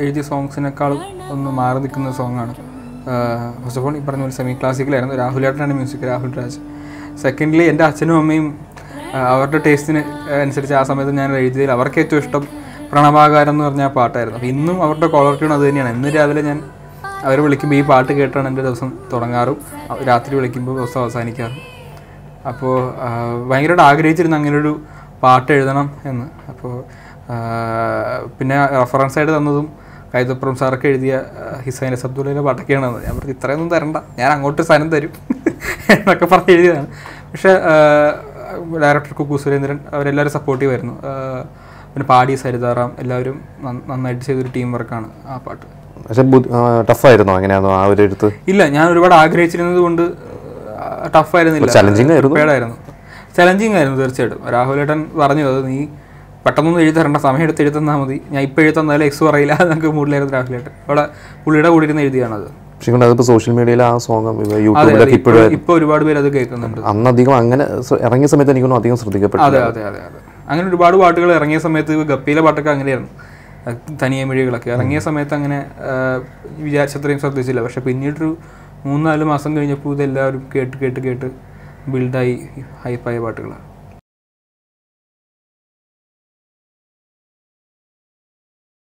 എഴുതിയ സോങ്സിനേക്കാളും ഒന്ന് മാറി നിൽക്കുന്ന സോങ്ങാണ്. ഫസ്റ്റ് ഓഫ് ഓൾ ഈ പറഞ്ഞ പോലെ സെമി ക്ലാസിക്കലായിരുന്നു രാഹുലേട്ടനാണ് മ്യൂസിക് രാഹുൽ രാജ്. സെക്കൻഡ്ലി എന്റെ അച്ഛനും അമ്മയും അവരുടെ ടേസ്റ്റിന് അനുസരിച്ച് ആ സമയത്ത് ഞാൻ എഴുതിയതിൽ അവർക്ക് ഏറ്റവും ഇഷ്ടം പ്രണവാകാരം എന്ന് പറഞ്ഞ ആ പാട്ടായിരുന്നു. അപ്പോൾ ഇന്നും അവരുടെ കോളർ ട്യൂൺ അത് തന്നെയാണ്. ഇന്ന് രാവിലെ ഞാൻ അവർ വിളിക്കുമ്പോൾ ഈ പാട്ട് കേട്ടാണ് എന്റെ ദിവസം തുടങ്ങാറും. രാത്രി വിളിക്കുമ്പോൾ ദിവസം അവസാനിക്കാറും. അപ്പോൾ ഭയങ്കരമായിട്ട് ആഗ്രഹിച്ചിരുന്നു അങ്ങനെ ഒരു പാട്ട് എഴുതണം എന്ന്. അപ്പോൾ പിന്നെ റെഫറൻസ് ആയിട്ട് തന്നതും കൈതപ്പുറം സാറൊക്കെ എഴുതിയ ഹിസൈൻ അബ്ദുള്ളയിലെ പാട്ടൊക്കെയാണ്. ഞാൻ പറഞ്ഞു ഇത്രയൊന്നും തരണ്ട. ഞാൻ അങ്ങോട്ട് സാധനം തരും. എന്നൊക്കെ പറഞ്ഞ് എഴുതിയതാണ്. പക്ഷേ ഡയറക്ടർ കുക്കു സുരേന്ദ്രൻ അവരെല്ലാവരും സപ്പോർട്ടീവ് ആയിരുന്നു. പിന്നെ പാടി സരിതാറാം എല്ലാവരും നന്ന- നന്നായിട്ട് ചെയ്തൊരു ടീം വർക്കാണ് ആ പാട്ട്. പക്ഷെ ടഫായിരുന്നോ എങ്ങനെയാണോ ആ ഒരു എഴുത്ത്? ഇല്ല ഞാൻ ഒരുപാട് ആഗ്രഹിച്ചിരുന്നത് കൊണ്ട് ടഫായിരുന്നില്ല. ചലഞ്ചിങ് ആയിരുന്നു? ചലഞ്ചിങ് ആയിരുന്നു തീർച്ചയായിട്ടും. രാഹുലേട്ടൻ പറഞ്ഞു അത് നീ പെട്ടെന്നൊന്നും എഴുതി തരണ്ട സമയം എടുത്ത് എഴുതുന്നാൽ മതി. ഞാൻ ഇപ്പോൾ എഴുതി തന്നാലും എക്സ് പറയില്ല നമുക്ക് മൂടിലായിരുന്നു രാഹുലേട്ടൻ അവിടെ പുള്ളിയുടെ കൂടെ ഇരുന്ന് എഴുതിയാണത്. പക്ഷേ അതിപ്പോൾ സോഷ്യൽ മീഡിയയിൽ ആ സോങ് യൂട്യൂബിലൊക്കെ ഇപ്പോഴും ഇപ്പോൾ ഒരുപാട് പേര് അത് കേൾക്കുന്നുണ്ട്. അന്ന് അധികം അങ്ങനെ ഇറങ്ങിയ സമയത്ത് എനിക്കൊന്നും അധികം ശ്രദ്ധിക്കപ്പെട്ടു അതെ അതെ അതെ അതെ. അങ്ങനെ ഒരുപാട് പാട്ടുകൾ ഇറങ്ങിയ സമയത്ത് ഗപ്പിയിലെ പാട്ടൊക്കെ അങ്ങനെയായിരുന്നു. തനിയെ മിഴികളൊക്കെ. ഇറങ്ങിയ സമയത്ത് അങ്ങനെ വിചാരിച്ചത്രയും ശ്രദ്ധിച്ചില്ല. പക്ഷെ പിന്നീടൊരു മൂന്നാൽ മാസം കഴിഞ്ഞപ്പോൾ ഇതെല്ലാവരും കേട്ട് കേട്ട് കേട്ട് ബിൽഡായി ഹൈപ്പായ പാട്ടുകളാണ്.